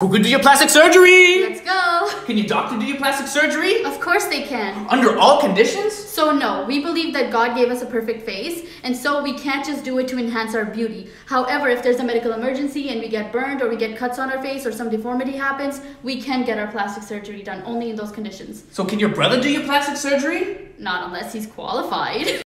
Who could do your plastic surgery? Let's go. Can your doctor do your plastic surgery? Of course they can. Under all conditions? So no, we believe that God gave us a perfect face, and so we can't just do it to enhance our beauty. However, if there's a medical emergency and we get burned or we get cuts on our face or some deformity happens, we can get our plastic surgery done only in those conditions. So can your brother do your plastic surgery? Not unless he's qualified.